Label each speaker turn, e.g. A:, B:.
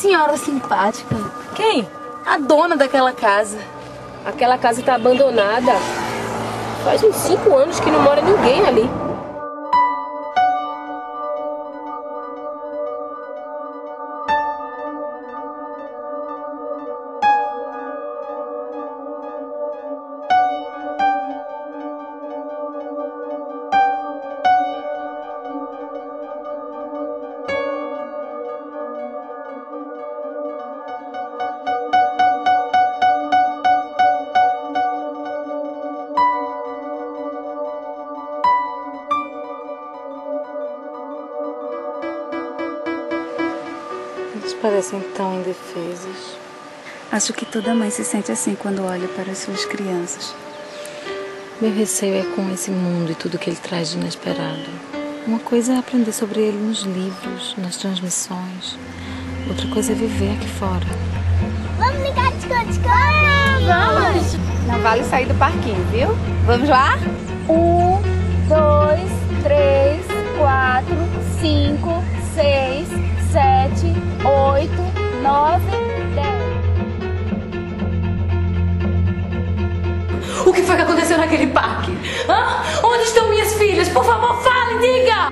A: senhora simpática.
B: Quem?
A: A dona daquela casa.
B: Aquela casa tá abandonada. Faz uns cinco anos que não mora ninguém ali.
A: Eles parecem tão indefesos.
C: Acho que toda mãe se sente assim quando olha para as suas crianças.
A: Meu receio é com esse mundo e tudo que ele traz de inesperado. Uma coisa é aprender sobre ele nos livros, nas transmissões. Outra coisa é viver aqui fora.
D: Vamos ligar de esconde Vamos!
E: Não vale sair do parquinho, viu? Vamos lá?
F: Um, dois, três, quatro, nove, dez.
A: O que foi que aconteceu naquele parque? Hã? Onde estão minhas filhas? Por favor, fale, diga!